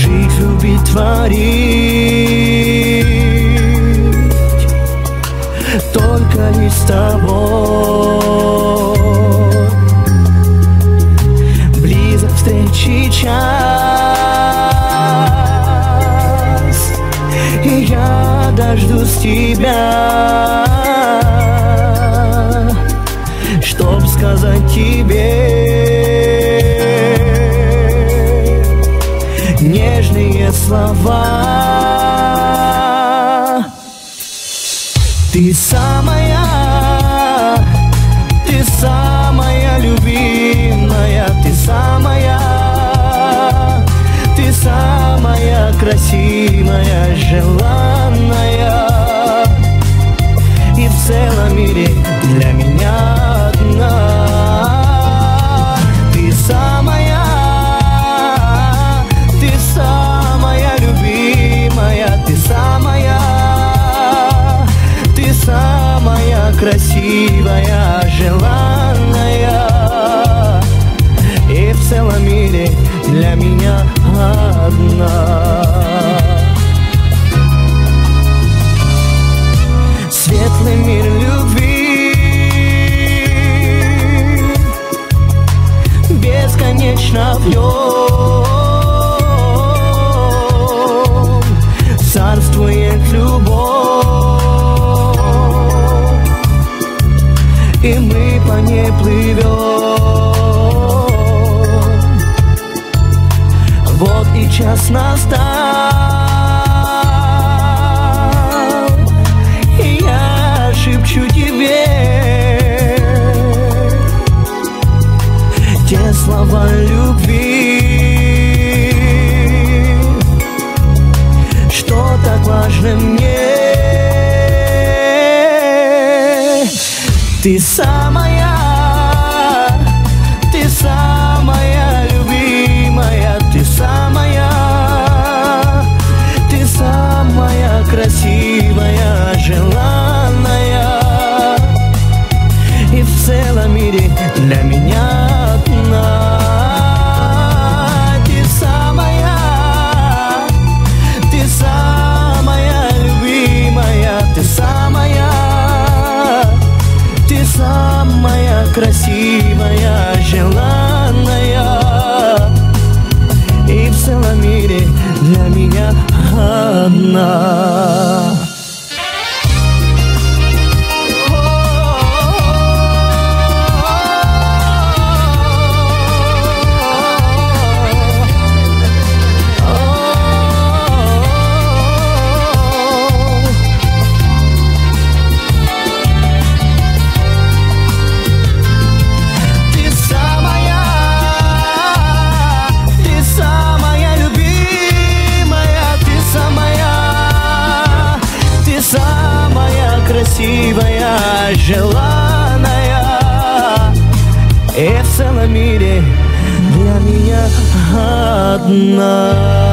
жить, любить, творить. Только лишь с тобой Близок встречи час. И я дождусь тебя. Чтоб сказать тебе. Нежные слова. Красивая, желанная. И в целом мире для меня одна. Светлый мир любви Бесконечно в нем И мы по ней плывем. Вот и час настал Ты самая Ты самая любимая Ты самая Ты самая красивая, желанная. И в целом мире для меня красивая, желанная красивая, желанная. И в целом мире для меня одна.